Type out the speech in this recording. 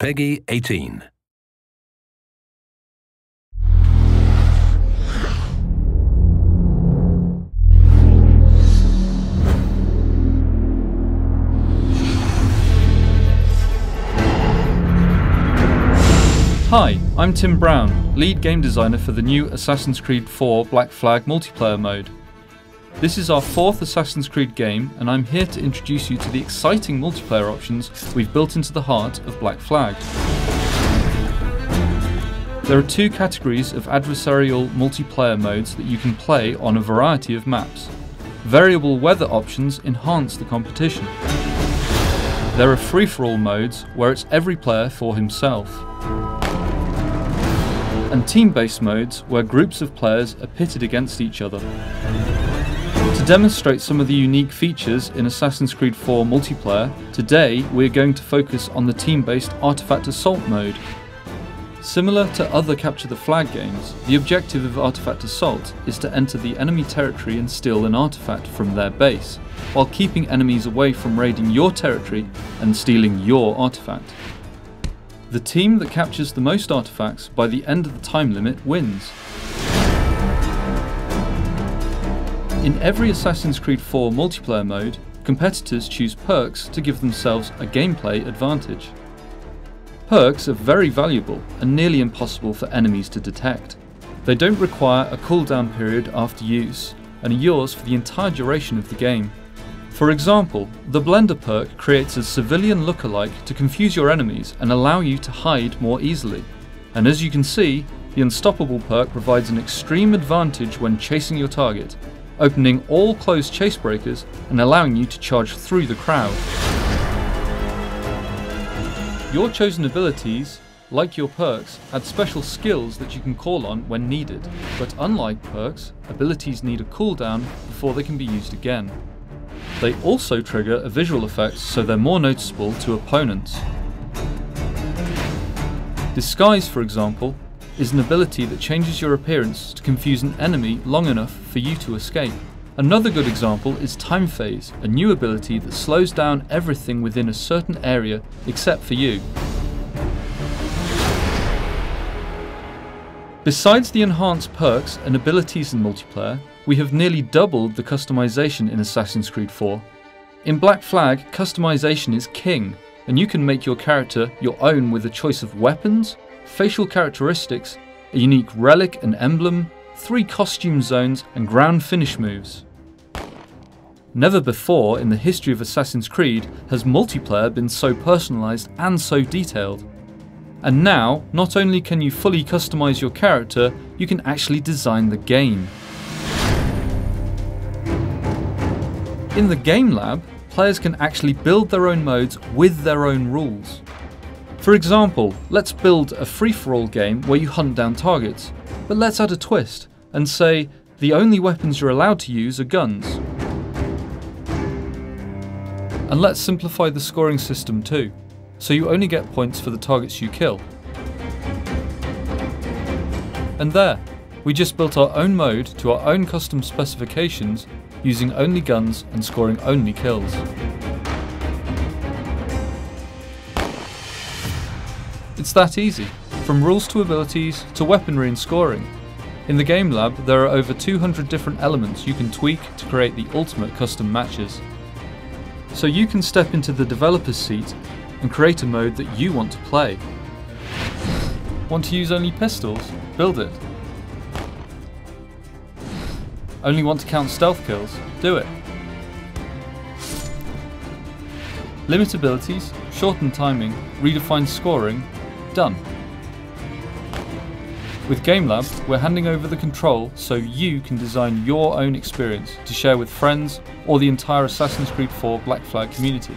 PEGI 18. Hi, I'm Tim Brown, lead game designer for the new Assassin's Creed 4 Black Flag multiplayer mode. This is our fourth Assassin's Creed game, and I'm here to introduce you to the exciting multiplayer options we've built into the heart of Black Flag. There are two categories of adversarial multiplayer modes that you can play on a variety of maps. Variable weather options enhance the competition. There are free-for-all modes where it's every player for himself and team-based modes where groups of players are pitted against each other. To demonstrate some of the unique features in Assassin's Creed 4 multiplayer, today we're going to focus on the team-based Artifact Assault mode. Similar to other Capture the Flag games, the objective of Artifact Assault is to enter the enemy territory and steal an artifact from their base, while keeping enemies away from raiding your territory and stealing your artifact. The team that captures the most artifacts by the end of the time limit wins. In every Assassin's Creed 4 multiplayer mode, competitors choose perks to give themselves a gameplay advantage. Perks are very valuable and nearly impossible for enemies to detect. They don't require a cooldown period after use, and are yours for the entire duration of the game. For example, the Blender perk creates a civilian lookalike to confuse your enemies and allow you to hide more easily. And as you can see, the Unstoppable perk provides an extreme advantage when chasing your target, opening all closed chase breakers and allowing you to charge through the crowd. Your chosen abilities, like your perks, add special skills that you can call on when needed, but unlike perks, abilities need a cooldown before they can be used again. They also trigger a visual effect so they're more noticeable to opponents. Disguise, for example, is an ability that changes your appearance to confuse an enemy long enough for you to escape. Another good example is Time Phase, a new ability that slows down everything within a certain area except for you. Besides the enhanced perks and abilities in multiplayer, we have nearly doubled the customization in Assassin's Creed 4. In Black Flag, customization is king, and you can make your character your own with a choice of weapons, facial characteristics, a unique relic and emblem, three costume zones, and ground finish moves. Never before in the history of Assassin's Creed has multiplayer been so personalised and so detailed. And now, not only can you fully customise your character, you can actually design the game. In the Game Lab, players can actually build their own modes with their own rules. For example, let's build a free-for-all game where you hunt down targets, but let's add a twist and say the only weapons you're allowed to use are guns. And let's simplify the scoring system too, so you only get points for the targets you kill. And there, we just built our own mode to our own custom specifications using only guns and scoring only kills. It's that easy, from rules to abilities to weaponry and scoring. In the Game Lab, there are over 200 different elements you can tweak to create the ultimate custom matches. So you can step into the developer's seat and create a mode that you want to play. Want to use only pistols? Build it. Only want to count stealth kills? Do it. Limit abilities, shorten timing, redefine scoring, done. With GameLab, we're handing over the control so you can design your own experience to share with friends or the entire Assassin's Creed 4 Black Flag community.